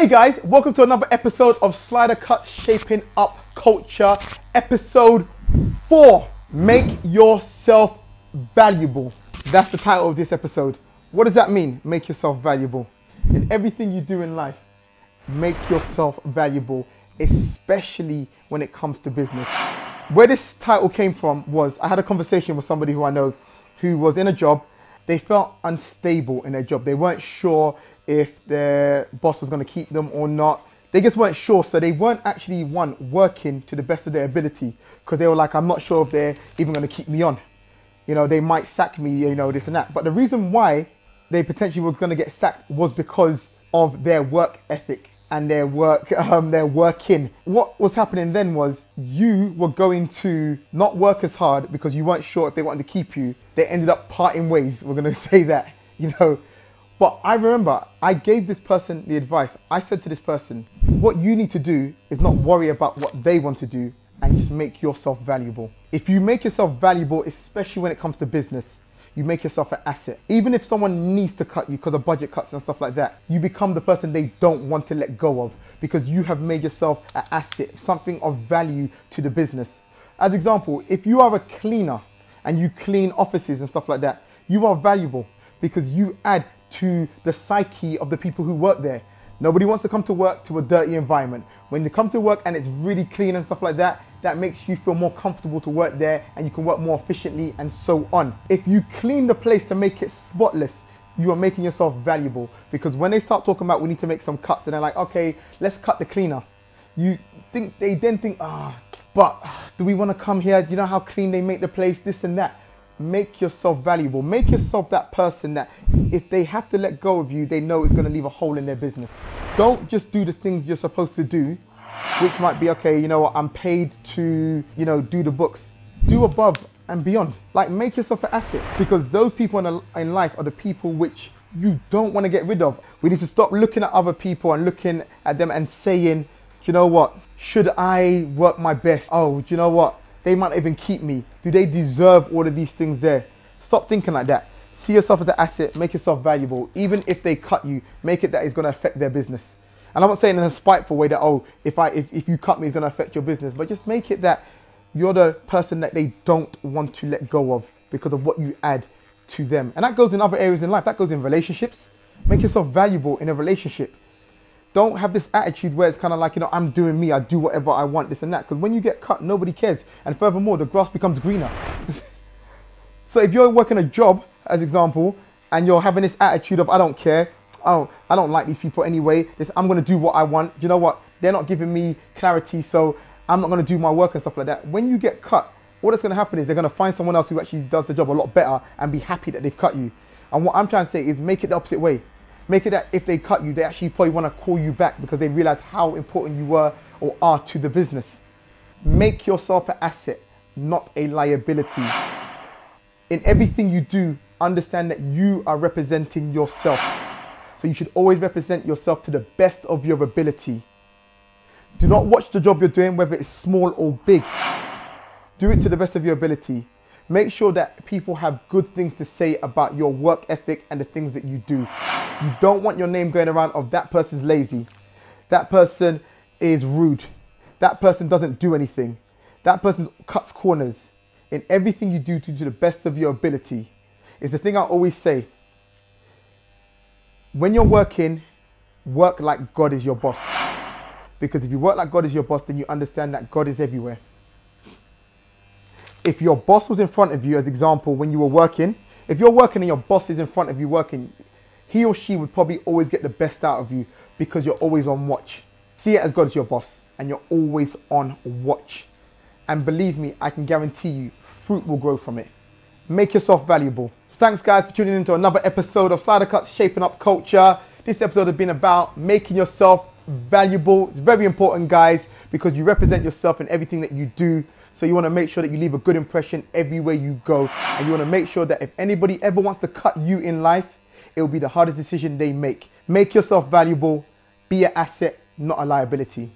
Hey guys, welcome to another episode of Slider Cuts Shaping Up Culture, episode four. Make yourself valuable. That's the title of this episode. What does that mean? Make yourself valuable. In everything you do in life, make yourself valuable, especially when it comes to business. Where this title came from was I had a conversation with somebody who I know who was in a job. They felt unstable in their job. They weren't sure if their boss was going to keep them or not. They just weren't sure, so they weren't actually one working to the best of their ability because they were like, I'm not sure if they're even going to keep me on. You know, they might sack me, you know, this and that. But the reason why they potentially were going to get sacked was because of their work ethic and their work, um, their working. What was happening then was you were going to not work as hard because you weren't sure if they wanted to keep you. They ended up parting ways. We're going to say that, you know. But I remember I gave this person the advice. I said to this person, what you need to do is not worry about what they want to do and just make yourself valuable. If you make yourself valuable, especially when it comes to business, you make yourself an asset. Even if someone needs to cut you because of budget cuts and stuff like that, you become the person they don't want to let go of because you have made yourself an asset, something of value to the business. As example, if you are a cleaner and you clean offices and stuff like that, you are valuable because you add to the psyche of the people who work there. Nobody wants to come to work to a dirty environment. When you come to work and it's really clean and stuff like that, that makes you feel more comfortable to work there and you can work more efficiently and so on. If you clean the place to make it spotless, you are making yourself valuable because when they start talking about we need to make some cuts and they're like, okay, let's cut the cleaner. You think they then think, ah, oh, but do we want to come here? You know how clean they make the place, this and that make yourself valuable. Make yourself that person that if they have to let go of you, they know it's going to leave a hole in their business. Don't just do the things you're supposed to do, which might be okay, you know what, I'm paid to, you know, do the books. Do above and beyond. Like make yourself an asset because those people in, a, in life are the people which you don't want to get rid of. We need to stop looking at other people and looking at them and saying, you know what, should I work my best? Oh, do you know what? They might even keep me. Do they deserve all of these things there? Stop thinking like that. See yourself as an asset, make yourself valuable. Even if they cut you, make it that it's going to affect their business. And I'm not saying in a spiteful way that, oh, if, I, if, if you cut me, it's going to affect your business. But just make it that you're the person that they don't want to let go of because of what you add to them. And that goes in other areas in life. That goes in relationships. Make yourself valuable in a relationship. Don't have this attitude where it's kind of like, you know, I'm doing me, I do whatever I want, this and that. Because when you get cut, nobody cares. And furthermore, the grass becomes greener. so if you're working a job, as example, and you're having this attitude of, I don't care, Don't, I don't like these people anyway, this, I'm going to do what I want. You know what? They're not giving me clarity, so I'm not going to do my work and stuff like that. When you get cut, what is going to happen is they're going to find someone else who actually does the job a lot better and be happy that they've cut you. And what I'm trying to say is make it the opposite way. Make it that if they cut you, they actually probably want to call you back because they realize how important you were or are to the business. Make yourself an asset, not a liability. In everything you do, understand that you are representing yourself. So you should always represent yourself to the best of your ability. Do not watch the job you're doing, whether it's small or big. Do it to the best of your ability. Make sure that people have good things to say about your work ethic and the things that you do. You don't want your name going around of that person's lazy. That person is rude. That person doesn't do anything. That person cuts corners. In everything you do to, to the best of your ability. Is the thing I always say. When you're working, work like God is your boss. Because if you work like God is your boss, then you understand that God is everywhere. If your boss was in front of you, as example, when you were working, if you're working and your boss is in front of you working, he or she would probably always get the best out of you because you're always on watch. See it as God is your boss and you're always on watch. And believe me, I can guarantee you, fruit will grow from it. Make yourself valuable. Thanks, guys, for tuning in to another episode of Slider Cuts Shaping Up Culture. This episode has been about making yourself valuable. It's very important, guys, because you represent yourself in everything that you do. So you want to make sure that you leave a good impression everywhere you go. And you want to make sure that if anybody ever wants to cut you in life, it will be the hardest decision they make. Make yourself valuable, be an asset, not a liability.